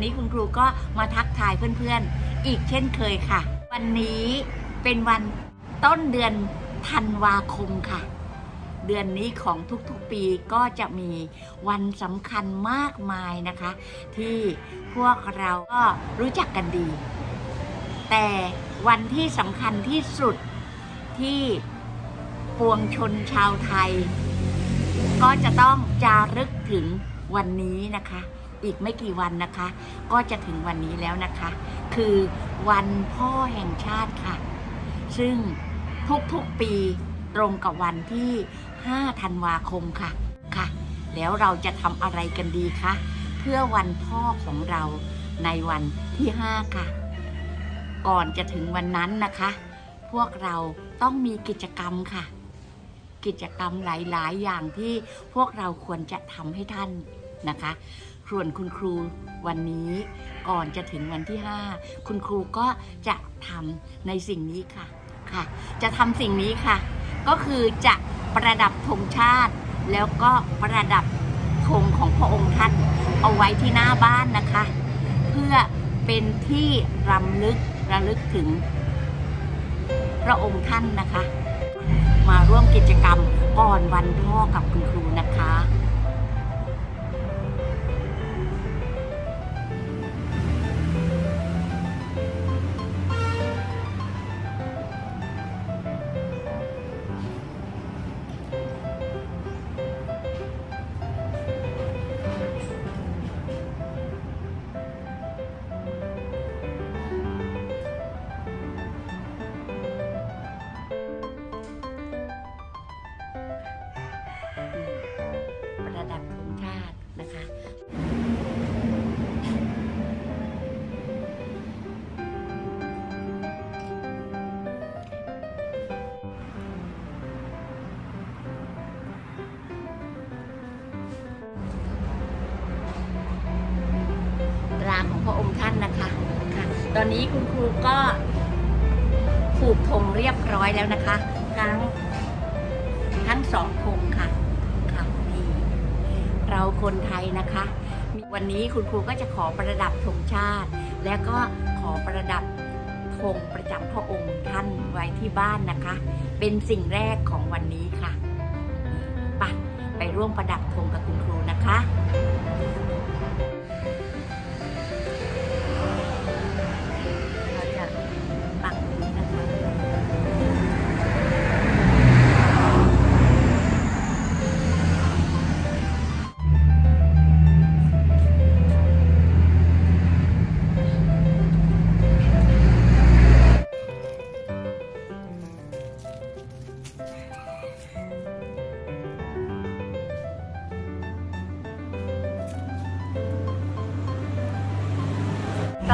นนี้คุณครูก็มาทักทายเพื่อนๆ อีกเช่นเคยค่ะ วันนี้เป็นวันต้นเดือนธันวาคมค่ะ เดือนนี้ของทุกๆปีก็จะมีวันสำคัญมากมายนะคะ ที่พวกเราก็รู้จักกันดี แต่วันที่สำคัญที่สุดที่ปวงชนชาวไทย ก็จะต้องจารึกถึงวันนี้นะคะ อีกไม่กี่วันนะคะ ก็จะถึงวันนี้แล้วนะคะ คือวันพ่อแห่งชาติค่ะ ซึ่งทุกๆปีตรงกับวันที่ 5 ธันวาคมค่ะค่ะ แล้วเราจะทำอะไรกันดีคะเพื่อวันพ่อของเราในวันที่ 5 ค่ะ ก่อนจะถึงวันนั้นนะคะ พวกเราต้องมีกิจกรรมค่ะ กิจกรรมหลาย ๆ อย่างที่พวกเราควรจะทำให้ท่านนะคะ ส่วนคุณครูวันนี้ก่อนจะถึงวันที่ 5 คุณครูก็จะทำในสิ่งนี้ค่ะค่ะ จะทำสิ่งนี้ค่ะ ก็คือจะประดับธงชาติ แล้วก็ประดับธงของพระองค์ท่านเอาไว้ที่หน้าบ้านนะคะ เพื่อเป็นที่รำลึกระลึกถึงพระองค์ท่านนะคะ มาร่วมกิจกรรมก่อนวันพ่อกับคุณครูนะคะประ ตรของพระองค์ท่านนะคะค่ะตอนนี้คุณครูก็ผูกธงเรียบร้อยแล้วนะคะทั้งทั้งสองธงค่ะค่ะนี่เราคนไทยนะคะ วันนี้คุณครูก็จะขอประดับธงชาติ และก็ขอประดับธงประจำพระองค์ท่านไว้ที่บ้านนะคะ เป็นสิ่งแรกของวันนี้ค่ะไปไปร่วมประดับธงกับคุณครูนะคะ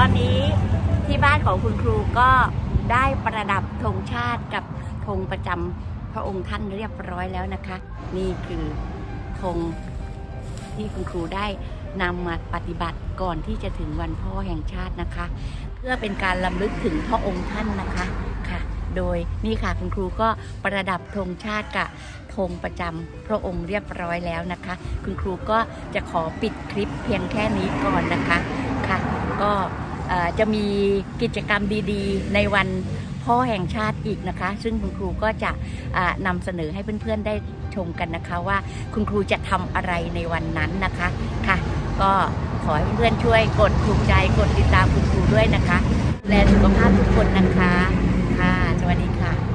ตอนนี้ที่บ้านของคุณครูก็ได้ประดับธงชาติกับธงประจำพระองค์ท่านเรียบร้อยแล้วนะคะ นี่คือธงที่คุณครูได้นำมาปฏิบัติก่อนที่จะถึงวันพ่อแห่งชาตินะคะ เพื่อเป็นการลำลึกถึงพระองค์ท่านนะคะค่ะ โดยนี่ค่ะคุณครูก็ประดับธงชาติกับธงประจำพระองค์เรียบร้อยแล้วนะคะ คุณครูก็จะขอปิดคลิปเพียงแค่นี้ก่อนนะคะค่ะ ก็ จะมีกิจกรรมดีๆ ในวันพ่อแห่งชาติอีกนะคะ ซึ่งคุณครูก็จะนำเสนอให้เพื่อนๆได้ชมกันนะคะว่าคุณครูจะทำอะไรในวันนั้นนะคะค่ะ ก็ขอให้เพื่อนๆช่วยกดถูกใจกดติดตามคุณครูด้วยนะคะดูแลสุขภาพทุกคนนะคะค่ะสวัสดีค่ะ